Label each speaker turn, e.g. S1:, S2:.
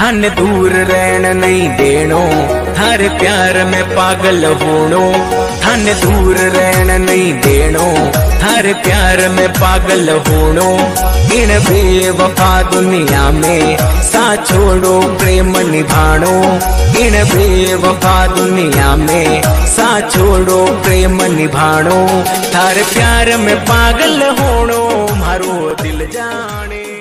S1: थन दूर रहन नहीं देनो थारे प्यार में पागल होनो थन दूर रहन नहीं देनो हर प्यार में पागल होनो इन बेवफा दुनिया में सा छोड़ो, प्रेम निभाणो। इन बेवफा दुनिया में सा छोड़ो, प्रेम निभाणो। हर प्यार में पागल होनो मारो दिल जाने।